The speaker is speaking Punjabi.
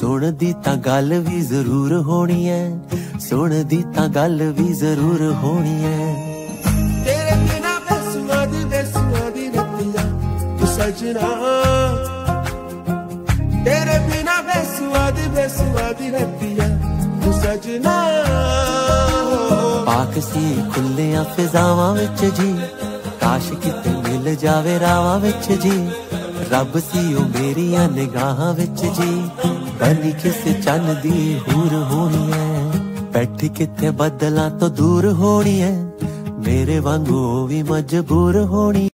ਸੁਣਦੀ ਤਾਂ ਗੱਲ ਵੀ ਜ਼ਰੂਰ ਹੋਣੀ ਐ ਸੁਣਦੀ ਤਾਂ ਗੱਲ ਵੀ ਜ਼ਰੂਰ ਹੋਣੀ ਐ। ਤੇਰੇ ਬਿਨਾ ਬੇਸੁਆ ਦੀ ਬੇਸੁਆ ਦੀ ਰੱਤੀਆਂ ਤੂੰ ਸਜਣਾ ਤੇਰੇ ਬਿਨਾ ਬੇਸੁਆ ਦੀ ਬੇਸੁਆ ਦੀ ਰੱਤੀਆਂ ਤੂੰ ਸਜਣਾ ਪਾਕ ਸੀ ਖੁੱਲਿਆਂ ਫਿਜ਼ਾਵਾਂ ਵਿੱਚ ਜੀ ਕਾਸ਼ ਕਿਤੇ ਮਿਲ ਜਾਵੇ ਰਾਵਾਂ ਵਿੱਚ ਜੀ। ਰੱਬ ਸੀ ਉਹ ਮੇਰੀਆਂ ਨਿਗਾਹਾਂ ਵਿੱਚ ਜੀ। ਬਣੀ ਕਿਸੇ ਚੰਨ ਦੀ ਹੂਰ ਹੋਣੀ ਐ। ਬੈਠੀ ਕਿੱਥੇ ਬੱਦਲਾਂ ਤੋਂ ਦੂਰ ਹੋਣੀ ਐ। ਮੇਰੇ ਵਾਂਗੂ ਉਹ ਵੀ ਮਜਬੂਰ ਹੋਣੀ